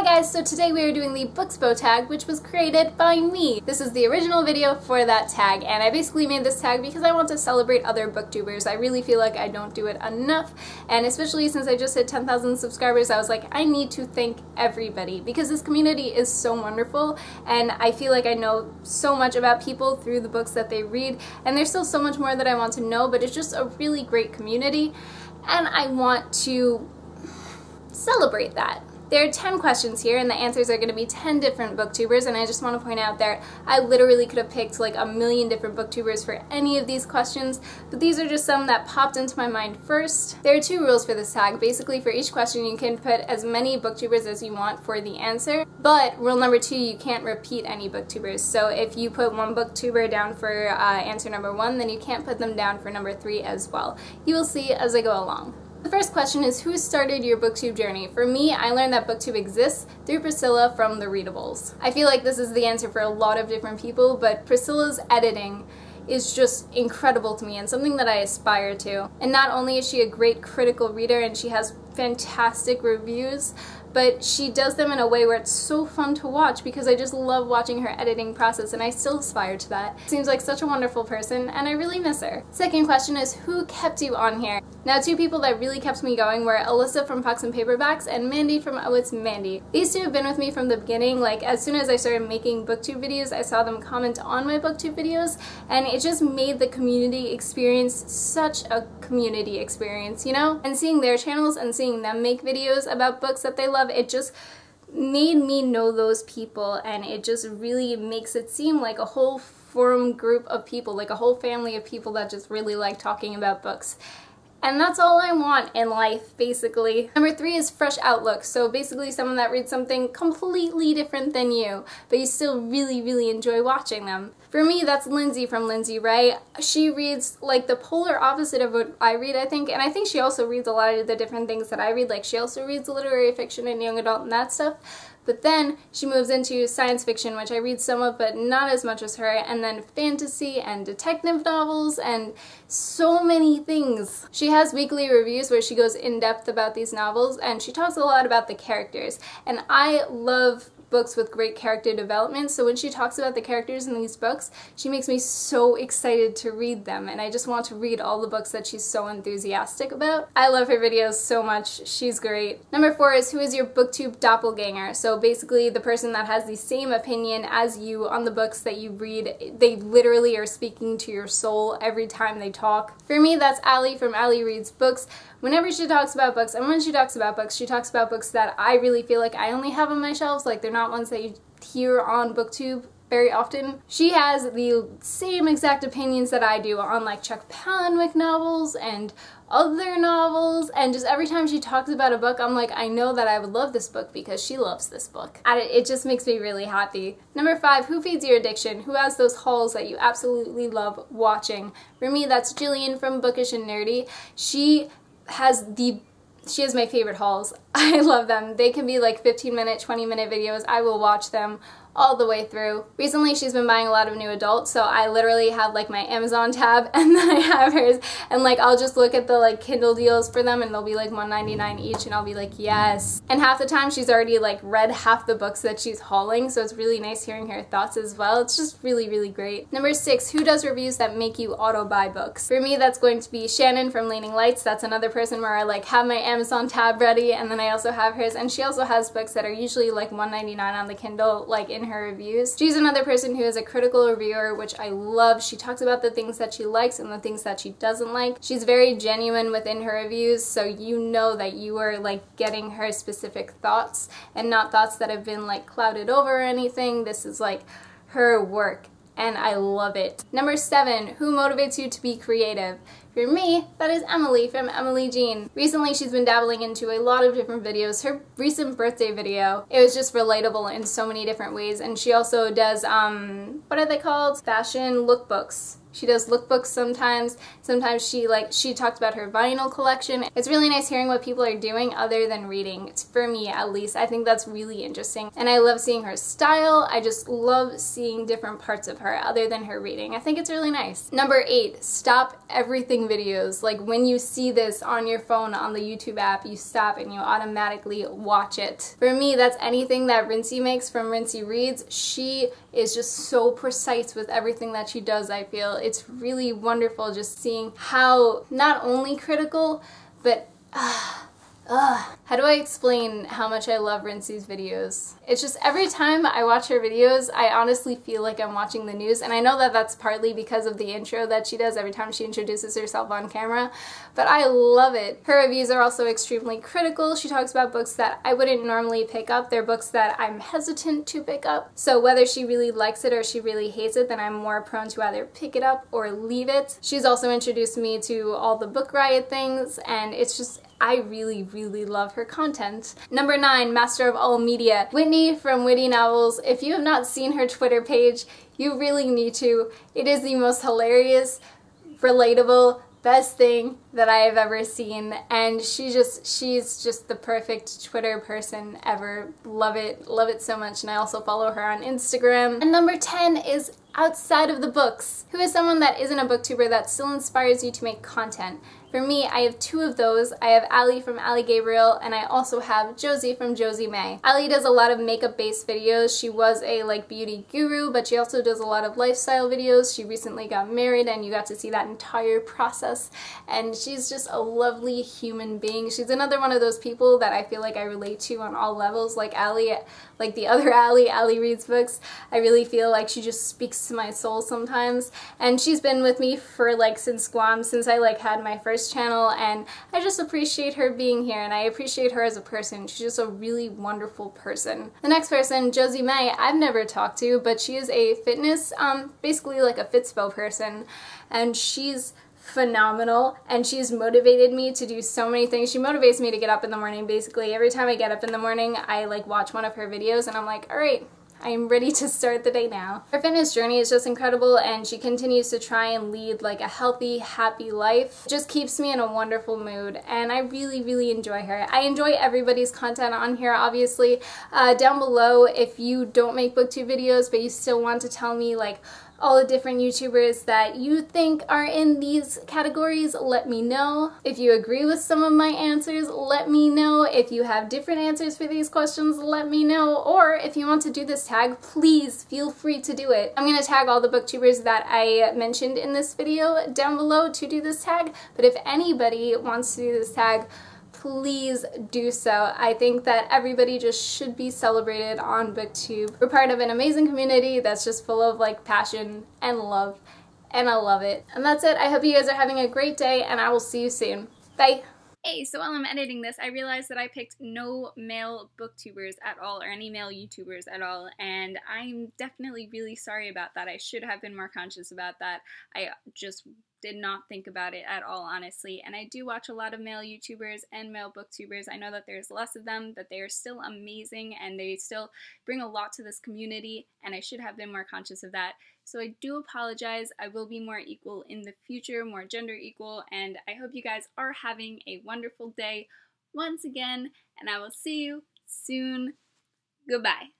Hi guys, so today we are doing the Bookspo tag, which was created by me. This is the original video for that tag, and I basically made this tag because I want to celebrate other booktubers. I really feel like I don't do it enough, and especially since I just hit 10,000 subscribers, I was like, I need to thank everybody because this community is so wonderful, and I feel like I know so much about people through the books that they read, and there's still so much more that I want to know, but it's just a really great community, and I want to celebrate that. There are 10 questions here and the answers are going to be 10 different booktubers and I just want to point out that I literally could have picked like a million different booktubers for any of these questions, but these are just some that popped into my mind first. There are two rules for this tag. Basically for each question you can put as many booktubers as you want for the answer, but rule number two, you can't repeat any booktubers. So if you put one booktuber down for uh, answer number one, then you can't put them down for number three as well. You will see as I go along. The first question is who started your booktube journey? For me, I learned that booktube exists through Priscilla from The Readables. I feel like this is the answer for a lot of different people, but Priscilla's editing is just incredible to me and something that I aspire to. And not only is she a great critical reader and she has fantastic reviews, but she does them in a way where it's so fun to watch because I just love watching her editing process and I still aspire to that. Seems like such a wonderful person and I really miss her. Second question is who kept you on here? Now two people that really kept me going were Alyssa from Pucks and Paperbacks and Mandi from Oh It's Mandi. These two have been with me from the beginning, like as soon as I started making booktube videos I saw them comment on my booktube videos and it just made the community experience such a community experience, you know? And seeing their channels and seeing them make videos about books that they love love, it just made me know those people and it just really makes it seem like a whole forum group of people, like a whole family of people that just really like talking about books. And that's all I want in life, basically. Number three is fresh outlook. So basically someone that reads something completely different than you, but you still really, really enjoy watching them. For me, that's Lindsey from Lindsey Rey. She reads like the polar opposite of what I read, I think, and I think she also reads a lot of the different things that I read. Like she also reads literary fiction and young adult and that stuff. But then she moves into science fiction, which I read some of, but not as much as her, and then fantasy and detective novels and so many things. She has weekly reviews where she goes in depth about these novels and she talks a lot about the characters. And I love books with great character development. So when she talks about the characters in these books, she makes me so excited to read them. And I just want to read all the books that she's so enthusiastic about. I love her videos so much. She's great. Number four is who is your booktube doppelganger? So basically the person that has the same opinion as you on the books that you read. They literally are speaking to your soul every time they talk. For me, that's Ali from Ali Reads Books whenever she talks about books, and when she talks about books, she talks about books that I really feel like I only have on my shelves, like they're not ones that you hear on booktube very often. She has the same exact opinions that I do on like Chuck Palahniuk novels and other novels and just every time she talks about a book I'm like I know that I would love this book because she loves this book. And it just makes me really happy. Number five, who feeds your addiction? Who has those hauls that you absolutely love watching? For me that's Jillian from Bookish and Nerdy. She has the she has my favorite hauls. I love them. They can be like 15 minute, 20 minute videos. I will watch them all the way through. Recently she's been buying a lot of new adults so I literally have like my Amazon tab and then I have hers and like I'll just look at the like Kindle deals for them and they'll be like $1.99 each and I'll be like yes. And half the time she's already like read half the books that she's hauling so it's really nice hearing her thoughts as well. It's just really really great. Number six, who does reviews that make you auto buy books? For me that's going to be Shannon from Leaning Lights. That's another person where I like have my Amazon tab ready and then I also have hers and she also has books that are usually like $1.99 on the Kindle like in her reviews. She's another person who is a critical reviewer, which I love. She talks about the things that she likes and the things that she doesn't like. She's very genuine within her reviews, so you know that you are like getting her specific thoughts and not thoughts that have been like clouded over or anything. This is like her work and I love it. Number seven, who motivates you to be creative? For me, that is Emily from Emily Jean. Recently, she's been dabbling into a lot of different videos. Her recent birthday video, it was just relatable in so many different ways. And she also does, um, what are they called? Fashion lookbooks. She does lookbooks sometimes. Sometimes she like she talked about her vinyl collection. It's really nice hearing what people are doing other than reading. It's for me at least. I think that's really interesting. And I love seeing her style. I just love seeing different parts of her other than her reading. I think it's really nice. Number eight, stop everything editing videos. Like when you see this on your phone on the YouTube app, you stop and you automatically watch it. For me, that's anything that Rincey makes from Rincey Reads. She is just so precise with everything that she does, I feel. It's really wonderful just seeing how not only critical, but uh, Ugh. How do I explain how much I love Rincey's videos? It's just every time I watch her videos, I honestly feel like I'm watching the news. And I know that that's partly because of the intro that she does every time she introduces herself on camera, but I love it. Her reviews are also extremely critical. She talks about books that I wouldn't normally pick up. They're books that I'm hesitant to pick up. So whether she really likes it or she really hates it, then I'm more prone to either pick it up or leave it. She's also introduced me to all the Book Riot things, and it's just I really, really love her content. Number nine, Master of All Media. Whitney from Whitty Novels. If you have not seen her Twitter page, you really need to. It is the most hilarious, relatable, best thing that I have ever seen and she just she's just the perfect Twitter person ever love it love it so much and I also follow her on Instagram and number 10 is outside of the books who is someone that isn't a booktuber that still inspires you to make content for me, I have two of those. I have Ali from Ali Gabriel, and I also have Josie from Josie May. Ali does a lot of makeup-based videos. She was a like beauty guru, but she also does a lot of lifestyle videos. She recently got married, and you got to see that entire process. And she's just a lovely human being. She's another one of those people that I feel like I relate to on all levels, like Ali, like the other Ali, Ali reads books. I really feel like she just speaks to my soul sometimes. And she's been with me for like since Guam, since I like had my first channel and I just appreciate her being here and I appreciate her as a person. She's just a really wonderful person. The next person, Josie May, I've never talked to, but she is a fitness, um, basically like a Fitspo person and she's phenomenal and she's motivated me to do so many things. She motivates me to get up in the morning basically. Every time I get up in the morning I like watch one of her videos and I'm like alright I am ready to start the day now. Her fitness journey is just incredible and she continues to try and lead like a healthy, happy life. It just keeps me in a wonderful mood and I really, really enjoy her. I enjoy everybody's content on here, obviously. Uh, down below, if you don't make booktube videos but you still want to tell me like, all the different YouTubers that you think are in these categories, let me know. If you agree with some of my answers, let me know. If you have different answers for these questions, let me know. Or if you want to do this tag, please feel free to do it. I'm to tag all the booktubers that I mentioned in this video down below to do this tag, but if anybody wants to do this tag, please do so. I think that everybody just should be celebrated on booktube. We're part of an amazing community that's just full of like passion and love and I love it. And that's it. I hope you guys are having a great day and I will see you soon. Bye! Hey, so while I'm editing this, I realized that I picked no male booktubers at all, or any male YouTubers at all, and I'm definitely really sorry about that. I should have been more conscious about that. I just did not think about it at all, honestly. And I do watch a lot of male YouTubers and male booktubers. I know that there's less of them, but they are still amazing and they still bring a lot to this community, and I should have been more conscious of that. So I do apologize. I will be more equal in the future, more gender equal, and I hope you guys are having a wonderful day once again, and I will see you soon. Goodbye.